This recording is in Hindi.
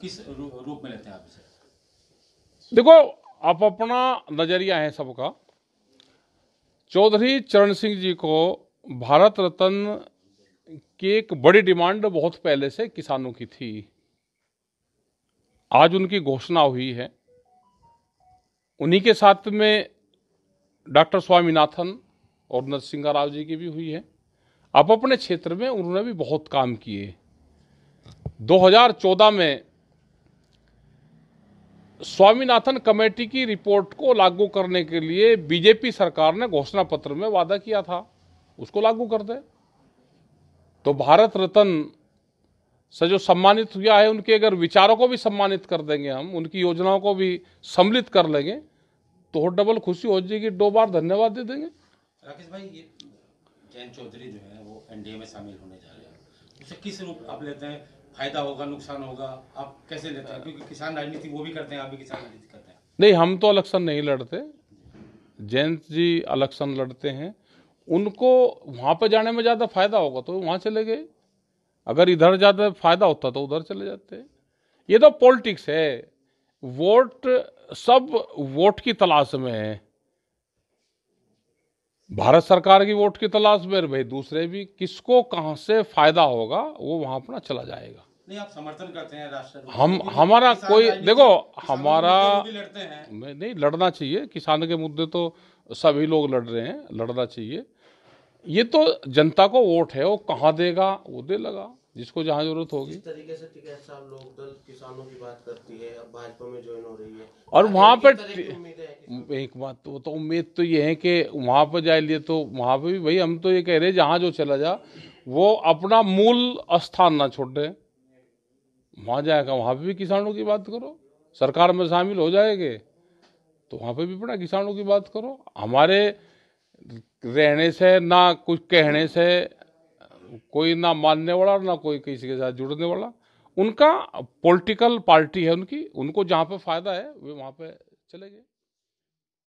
किस रू- रूप में लेते हैं आप इसे? देखो, आप अपना नज़रिया है सबका। चौधरी चरण सिंह जी को भारत रत्न की एक बड़ी डिमांड बहुत पहले से किसानों की थी। आज उनकी घोषणा हुई है। उन्हीं के साथ में डॉक्टर स्वामीनाथन और नरसिंह राव जी की भी हुई है। आप अपने क्षेत्र में उन्होंने भी बहुत काम किए। 2014 में स्वामीनाथन कमेटी की रिपोर्ट को लागू करने के लिए बीजेपी सरकार ने घोषणा पत्र में वादा किया था। उसको लागू कर दे। तो भारत रत्न से जो सम्मानित हुआ है, उनके अगर विचारों को भी सम्मानित कर देंगे हम, उनकी योजनाओं को भी सम्मिलित कर लेंगे तो डबल खुशी हो जाएगी। दो बार धन्यवाद दे देंगे। राकेश भाई, ये जयंत चौधरी जो है, वो एनडीए में शामिल होने जा रहे हैं। उसे किस रूप आप लेते हैं? फ़ायदा होगा, नुकसान होगा, आप कैसे लेते हैं? क्योंकि किसान राजनीति वो भी करते हैं, आप भी किसान राजनीति करते हैं। नहीं, हम तो इलेक्शन नहीं लड़ते। जयंत जी इलेक्शन लड़ते हैं। उनको वहाँ पर जाने में ज़्यादा फ़ायदा होगा तो वहाँ चले गए। अगर इधर ज़्यादा फ़ायदा होता तो उधर चले जाते। ये तो पॉलिटिक्स है। वोट सब वोट की तलाश में है। भारत सरकार की वोट की तलाश में भाई दूसरे भी किसको कहाँ से फ़ायदा होगा वो वहाँ अपना चला जाएगा। नहीं आप समर्थन करते हैं राष्ट्र हम हमारा कोई देखो हमारा हैं। मैं नहीं लड़ना चाहिए। किसान के मुद्दे तो सभी लोग लड़ रहे हैं लड़ना चाहिए। ये तो जनता को वोट है वो कहाँ देगा वो दे लगा जिसको जहाँ ज़रूरत होगी। जिस तरीके से टिकैत साहब लोकदल किसानों की बात करती है अब भाजपा में ज्वाइन हो रही है। और वहाँ पर एक बात तो, तो उम्मीद तो ये है कि वहाँ पर जाए लिए तो वहाँ पर भी भाई हम तो ये कह रहे जहाँ जो चला जा वो अपना मूल स्थान ना छोड़े वहाँ जाएगा वहाँ पर भी किसानों की बात करो सरकार में शामिल हो जाएँगे तो वहाँ पे भी अपना किसानों की बात करो। हमारे रहने से ना कुछ कहने से कोई ना मानने वाला ना कोई किसी के साथ जुड़ने वाला उनका पॉलिटिकल पार्टी है उनकी उनको जहाँ पे फ़ायदा है वे वहाँ पे चले गए।